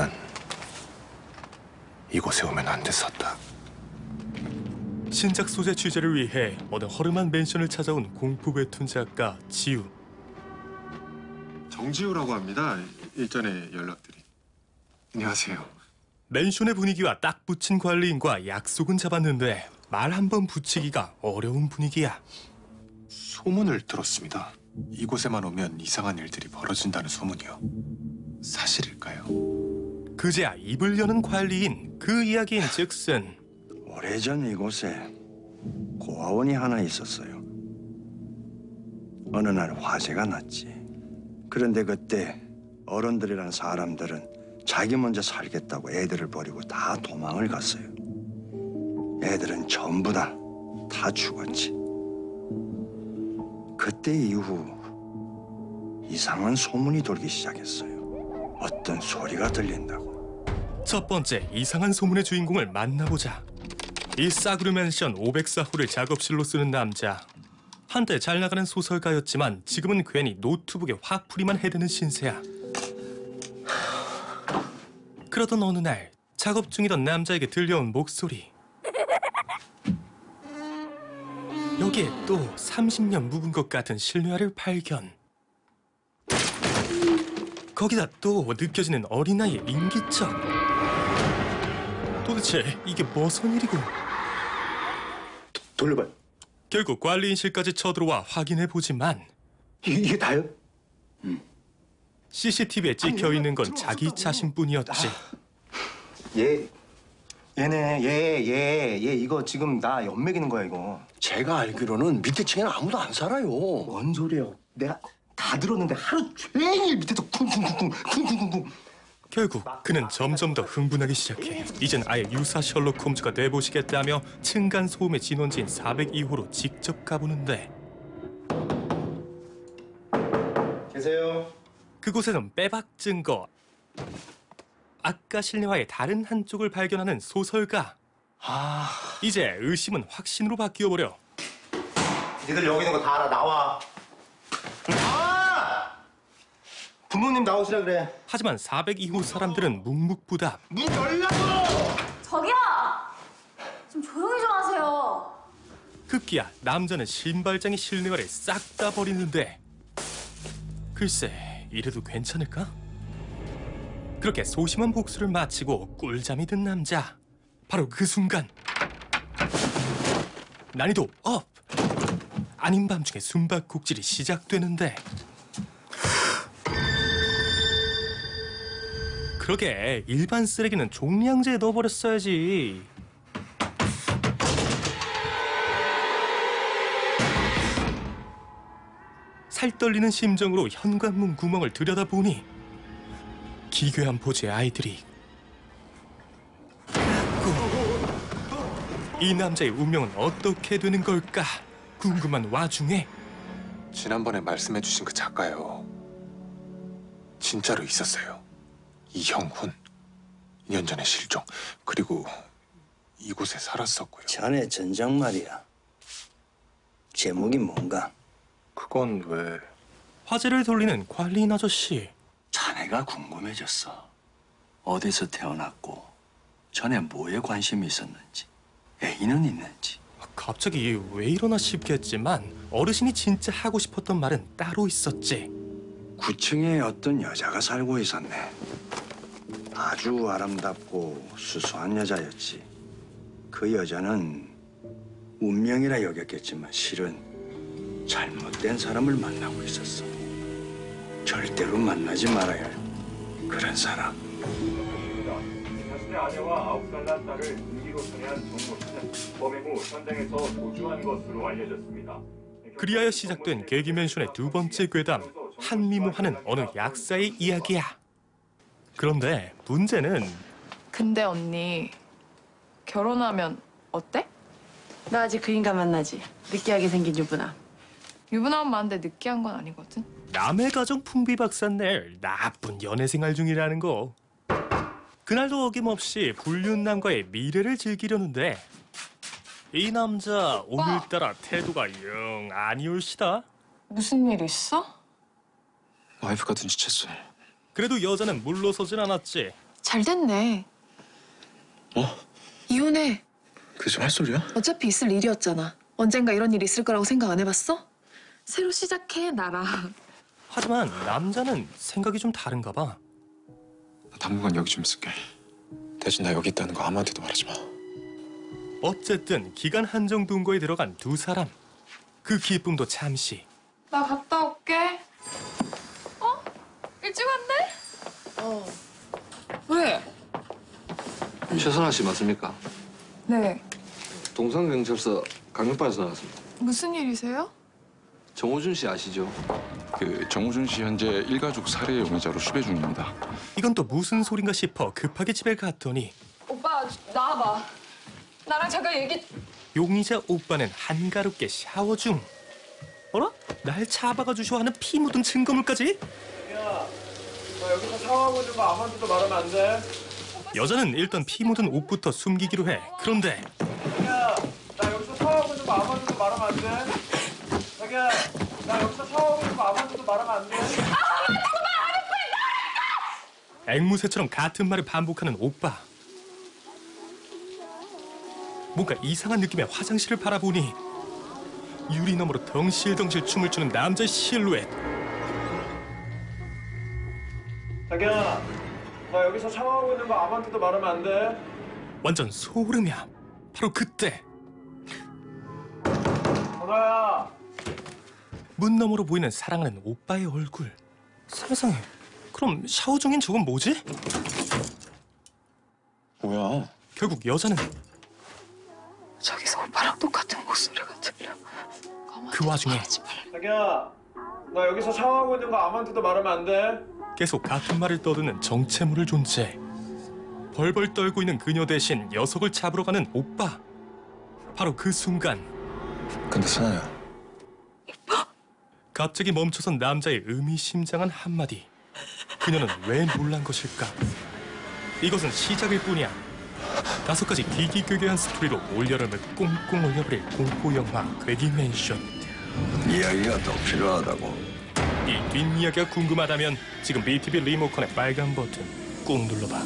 난 이곳에 오면 안 됐었다. 신작 소재 취재를 위해 어느 허름한 맨션을 찾아온 공포 웹툰 작가 지우. 정지우라고 합니다. 일전에 연락드린. 안녕하세요. 맨션의 분위기와 딱 붙인 관리인과 약속은 잡았는데 말 한 번 붙이기가 어려운 분위기야. 소문을 들었습니다. 이곳에만 오면 이상한 일들이 벌어진다는 소문이요. 사실일까요? 그제야 입을 여는 관리인 그 이야기인 즉슨 오래전 이곳에 고아원이 하나 있었어요. 어느 날 화재가 났지. 그런데 그때 어른들이란 사람들은 자기 먼저 살겠다고 애들을 버리고 다 도망을 갔어요. 애들은 전부 다 다 죽었지. 그때 이후 이상한 소문이 돌기 시작했어요. 어떤 소리가 들린다고. 첫 번째 이상한 소문의 주인공을 만나보자. 이 싸구려 맨션 504호를 작업실로 쓰는 남자. 한때 잘 나가는 소설가였지만 지금은 괜히 노트북에 화풀이만 해대는 신세야. 그러던 어느 날 작업 중이던 남자에게 들려온 목소리. 여기에 또 30년 묵은 것 같은 실내화를 발견. 거기다 또 느껴지는 어린아이의 인기척. 도대체 이게 무슨 일이고? 돌려봐. 결국 관리인실까지 쳐들어와 확인해 보지만 이게, 이게 다요? CCTV에 찍혀 있는 건 자기 자신뿐이었지. 얘, 얘네, 얘, 얘, 얘 이거 지금 나 연맥이는 거야 이거. 제가 알기로는 밑에 층에는 아무도 안 살아요. 뭔 소리야? 내가 다 들었는데 하루 종일 밑에서 쿵쿵쿵쿵 쿵쿵쿵쿵. 결국 그는 점점 더 흥분하기 시작해. 이젠 아예 유사 셜록 홈즈가 돼보시겠다며 층간 소음의 진원지인 402호로 직접 가보는데 계세요? 그곳에는 빼박 증거. 아까 실내화의 다른 한쪽을 발견하는 소설가. 아, 이제 의심은 확신으로 바뀌어 버려. 니들 여기 있는 거 다 알아. 나와. 아! 부모님 나오시라 그래. 하지만 402호 사람들은 묵묵부답. 문 열라고! 저기요! 좀 조용히 좀 하세요. 급기야 남자는 신발장의 실내화를 싹 다 버리는데 글쎄 이래도 괜찮을까? 그렇게 소심한 복수를 마치고 꿀잠이 든 남자 바로 그 순간 난이도 업! 아닌 밤중에 숨바꼭질이 시작되는데 그러게 일반 쓰레기는 종량제에 넣어버렸어야지 살떨리는 심정으로 현관문 구멍을 들여다보니 기괴한 포즈의 아이들이 고. 이 남자의 운명은 어떻게 되는 걸까 궁금한 와중에 지난번에 말씀해주신 그 작가요. 진짜로 있었어요. 이형훈. 2년 전에 실종. 그리고 이곳에 살았었고요. 자네 전작 말이야. 제목이 뭔가? 그건 왜? 화제를 돌리는 관리인 아저씨 자네가 궁금해졌어. 어디서 태어났고 전에 뭐에 관심이 있었는지 애인은 있는지 갑자기 왜 이러나 싶겠지만 어르신이 진짜 하고 싶었던 말은 따로 있었지 9층에 어떤 여자가 살고 있었네. 아주 아름답고 수수한 여자였지. 그 여자는 운명이라 여겼겠지만 실은 잘못된 사람을 만나고 있었어. 절대로 만나지 말아야 할 그런 사람. 자신의 아내와 아홉 살난 딸을 인기로 살해한 정모 씨는 범행 후 현장에서 도주한 것으로 알려졌습니다. 그리하여 시작된 계기맨션의 두 번째 괴담 한미모하는 어느 약사의 이야기야 그런데 문제는 근데 언니 결혼하면 어때? 나 아직 그 인간 만나지. 느끼하게 생긴 유부남. 유부남 많은데 느끼한 건 아니거든. 남의 가정 풍비 박산낼 나쁜 연애 생활 중이라는 거 그날도 어김없이 불륜남과의 미래를 즐기려는데 이 남자 오늘따라 태도가 영 아니올시다 무슨 일 있어? 와이프가 눈치챘어요. 그래도 여자는 물러서진 않았지 잘 됐네. 어? 이혼해. 그게 좀할 소리야? 어차피 있을 일이었잖아. 언젠가 이런 일 있을 거라고 생각 안 해봤어? 새로 시작해, 나랑. 하지만 남자는 생각이 좀 다른가 봐. 나 당분간 여기 좀 있을게. 대신 나 여기 있다는 거 아무한테도 말하지 마. 어쨌든 기간 한정 동거에 들어간 두 사람. 그 기쁨도 잠시. 나. 어? 일찍 왔네? 어. 왜? 최선아 씨 맞습니까? 네. 동산경찰서 강력반에서 나왔습니다. 무슨 일이세요? 정호준 씨 아시죠? 그 정우준 씨 현재 일가족 살해 용의자로 수배 중입니다. 이건 또 무슨 소린가 싶어 급하게 집에 갔더니 오빠, 나와봐. 나랑 잠깐 얘기... 용의자 오빠는 한가롭게 샤워 중. 어라? 날 잡아가지고 하는 피 묻은 증거물까지? 야, 나 여기서 있는 거 아무한테도 말하면 안 돼. 여자는 일단 피 묻은 옷부터 숨기기로 해. 그런데 자기야, 나 여기서 있는 거 아무한테도 말하면 안 돼. 자기야, 나 여기서 있는 거 아무한테도 말하면 안 돼. 앵무새처럼 같은 말을 반복하는 오빠. 뭔가 이상한 느낌의 화장실을 바라보니 유리 너머로 덩실덩실 춤을 추는 남자의 실루엣. 자기야, 나 여기서 샤워하고 있는 거 아무한테도 말하면 안 돼. 완전 소름이야. 바로 그때 전화야. 문 너머로 보이는 사랑하는 오빠의 얼굴. 세상에. 그럼 샤워 중인 저건 뭐지? 뭐야? 결국 여자는 저기서 오빠랑 똑같은 목소리가 들려. 그 와중에 자기야, 나 여기서 샤워하고 있는 거 아무한테도 말하면 안 돼. 계속 같은 말을 떠드는 정체모를 존재. 벌벌 떨고 있는 그녀 대신 녀석을 잡으러 가는 오빠. 바로 그 순간 근데 선아야. 갑자기 멈춰선 남자의 의미심장한 한마디. 그녀는 왜 놀란 것일까? 이것은 시작일 뿐이야. 다섯 가지 기기괴괴한 스토리로 올여름을 꽁꽁 올려버릴 공포 영화 괴기 맨션. 이야기가 더 필요하다고. 이 뒷이야기가 궁금하다면 지금 BTV 리모컨의 빨간 버튼 꾹 눌러봐.